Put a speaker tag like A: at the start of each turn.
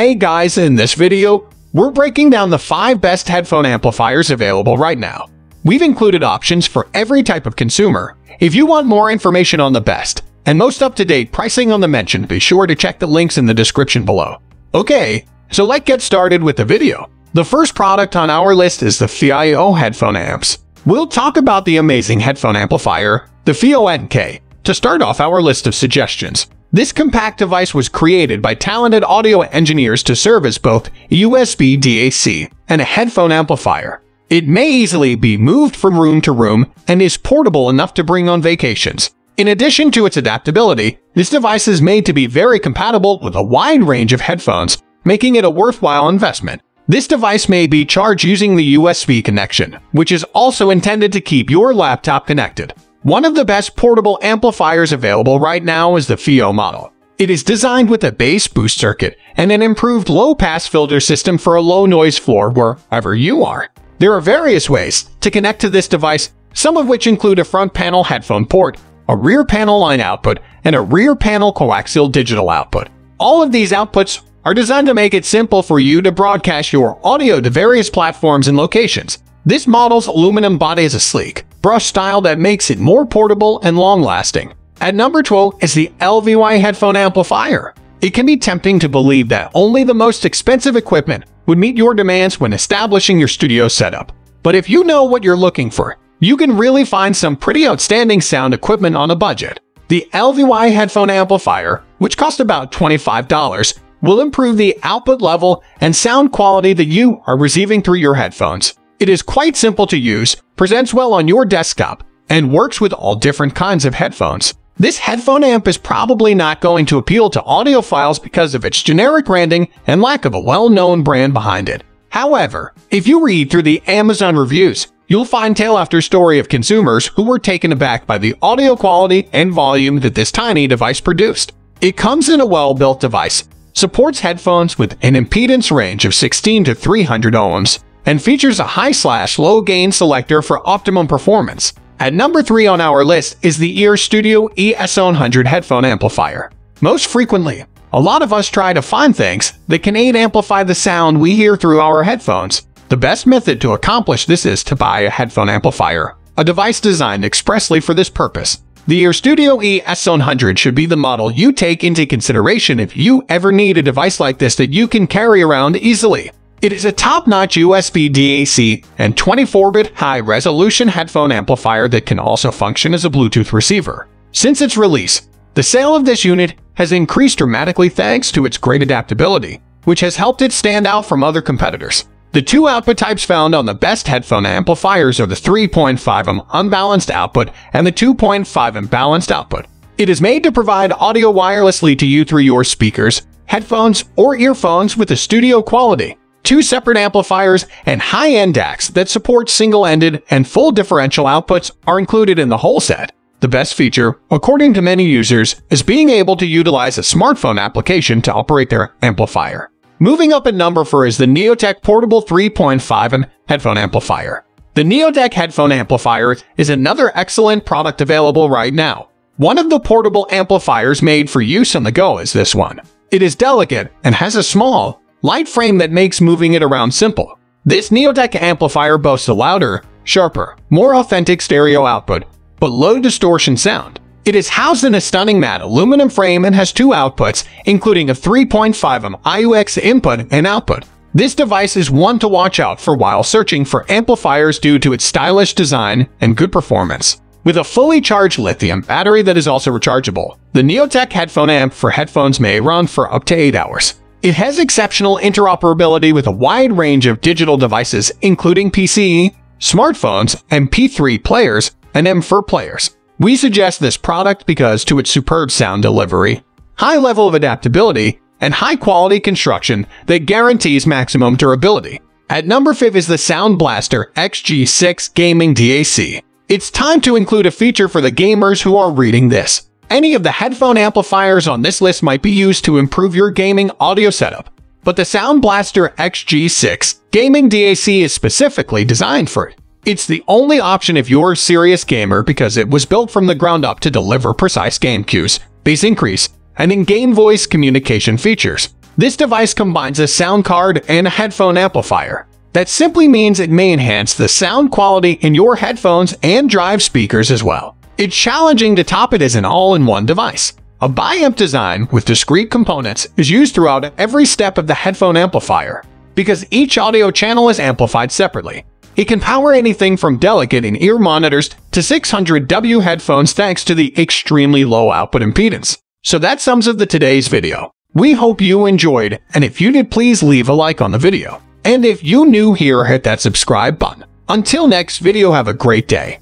A: Hey guys, in this video, we're breaking down the 5 best headphone amplifiers available right now. We've included options for every type of consumer. If you want more information on the best and most up-to-date pricing on the mentioned, be sure to check the links in the description below. Okay, so let's get started with the video. The first product on our list is the FiiO headphone amps. We'll talk about the amazing headphone amplifier, the FiiO NK, to start off our list of suggestions. This compact device was created by talented audio engineers to serve as both USB DAC and a headphone amplifier. It may easily be moved from room to room and is portable enough to bring on vacations. In addition to its adaptability, this device is made to be very compatible with a wide range of headphones, making it a worthwhile investment. This device may be charged using the USB connection, which is also intended to keep your laptop connected. One of the best portable amplifiers available right now is the FiiO model. It is designed with a bass boost circuit and an improved low-pass filter system for a low-noise floor wherever you are. There are various ways to connect to this device, some of which include a front panel headphone port, a rear panel line output, and a rear panel coaxial digital output. All of these outputs are designed to make it simple for you to broadcast your audio to various platforms and locations. This model's aluminum body is a sleek, brush style that makes it more portable and long-lasting. At number 12 is the LVY headphone amplifier. It can be tempting to believe that only the most expensive equipment would meet your demands when establishing your studio setup. But if you know what you're looking for, you can really find some pretty outstanding sound equipment on a budget. The LVY headphone amplifier, which costs about $25, will improve the output level and sound quality that you are receiving through your headphones. It is quite simple to use, presents well on your desktop, and works with all different kinds of headphones. This headphone amp is probably not going to appeal to audiophiles because of its generic branding and lack of a well-known brand behind it. However, if you read through the Amazon reviews, you'll find tale after story of consumers who were taken aback by the audio quality and volume that this tiny device produced. It comes in a well-built device supports headphones with an impedance range of 16 to 300 ohms, and features a high slash low gain selector for optimum performance. At number 3 on our list is the EarStudio ES100 headphone amplifier. Most frequently, a lot of us try to find things that can aid amplify the sound we hear through our headphones. The best method to accomplish this is to buy a headphone amplifier, a device designed expressly for this purpose. The EarStudio ES100 should be the model you take into consideration if you ever need a device like this that you can carry around easily. It is a top-notch USB DAC and 24-bit high-resolution headphone amplifier that can also function as a Bluetooth receiver. Since its release, the sale of this unit has increased dramatically thanks to its great adaptability, which has helped it stand out from other competitors. The two output types found on the best headphone amplifiers are the 3.5mm unbalanced output and the 2.5mm balanced output. It is made to provide audio wirelessly to you through your speakers, headphones, or earphones with a studio quality. Two separate amplifiers and high-end DACs that support single-ended and full differential outputs are included in the whole set. The best feature, according to many users, is being able to utilize a smartphone application to operate their amplifier. Moving up in number 4 is the Neoteck Portable 3.5 headphone amplifier. The Neoteck headphone amplifier is another excellent product available right now. One of the portable amplifiers made for use on the go is this one. It is delicate and has a small, light frame that makes moving it around simple. This Neoteck amplifier boasts a louder, sharper, more authentic stereo output, but low distortion sound. It is housed in a stunning matte aluminum frame and has two outputs, including a 3.5mm AUX input and output. This device is one to watch out for while searching for amplifiers due to its stylish design and good performance. With a fully charged lithium battery that is also rechargeable, the Neoteck headphone amp for headphones may run for up to 8 hours. It has exceptional interoperability with a wide range of digital devices including PC, smartphones, MP3 players, and M4 players. We suggest this product because to its superb sound delivery, high level of adaptability, and high quality construction that guarantees maximum durability. At number 5 is the Sound BlasterX G6 Gaming DAC. It's time to include a feature for the gamers who are reading this. Any of the headphone amplifiers on this list might be used to improve your gaming audio setup, but the Sound BlasterX G6 Gaming DAC is specifically designed for it. It's the only option if you're a serious gamer because it was built from the ground up to deliver precise game cues, bass increase, and in-game voice communication features. This device combines a sound card and a headphone amplifier. That simply means it may enhance the sound quality in your headphones and drive speakers as well. It's challenging to top it as an all-in-one device. A bi-amp design with discrete components is used throughout every step of the headphone amplifier, because each audio channel is amplified separately. It can power anything from delicate in-ear monitors to 600W headphones thanks to the extremely low output impedance. So that sums up the today's video. We hope you enjoyed, and if you did please leave a like on the video. And if you new here hit that subscribe button. Until next video have a great day.